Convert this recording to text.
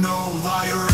no liar.